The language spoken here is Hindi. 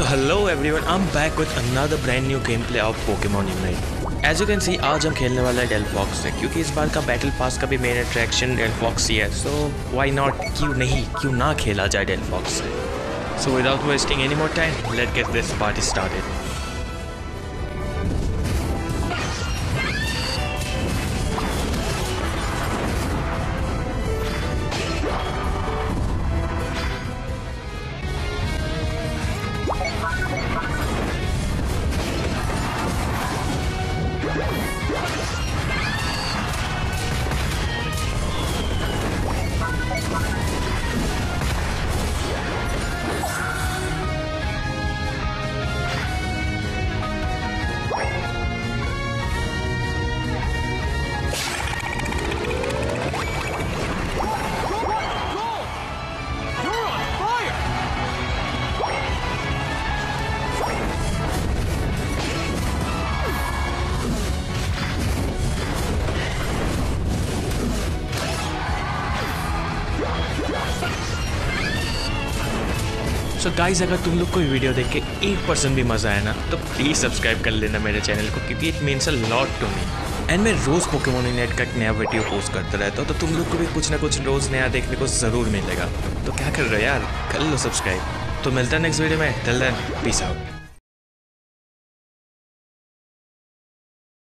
So I am back with another brand new game play of Pokemon unite as you can see आज हम खेलने वाला है डेल फॉक्स से, क्योंकि इस बार का बैटल पास का भी मेन अट्रैक्शन डेल फॉक्स ही है। सो वाई नॉट क्यों नहीं? क्यों ना खेला जाए डेल फॉक्स से? So without wasting any more time let get this party started so so guys अगर तुम लोग को वीडियो देख के एक परसेंट भी मज़ा आया ना तो प्लीज़ सब्सक्राइब कर लेना मेरे चैनल को, क्योंकि it means a lot to me and मैं रोज़ पोकेमोन नेट का एक नया वीडियो पोस्ट करता रहता हूँ तो तुम लोग को भी कुछ ना कुछ रोज़ नया देखने को ज़रूर मिलेगा। तो क्या कर रहे हो यार? कर लो सब्सक्राइब तो मिलता है नेक्स्ट वीडियो में. Till then peace out